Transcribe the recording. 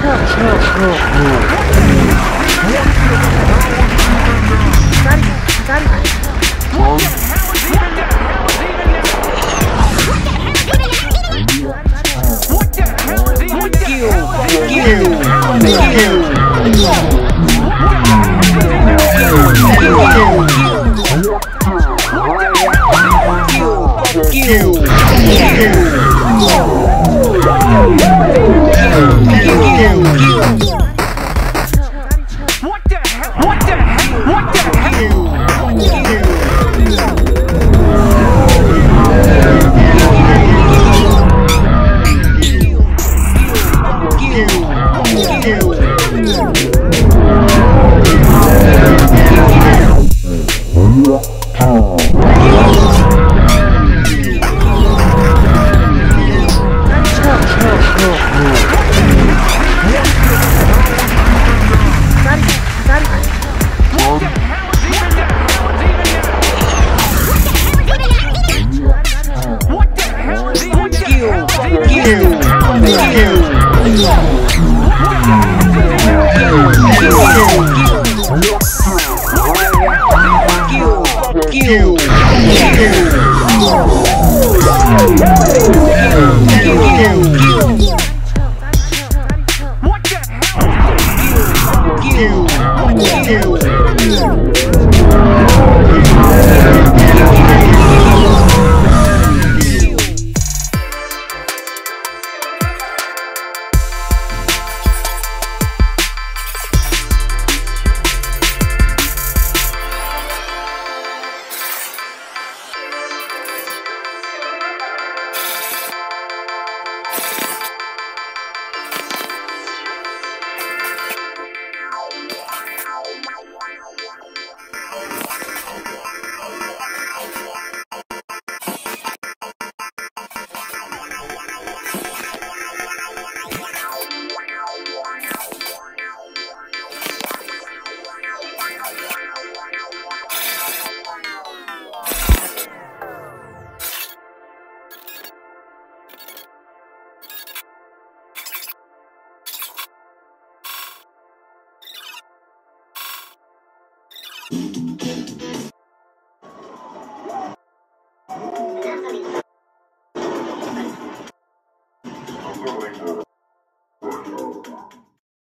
What the hell is even What Thank you.